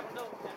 never know.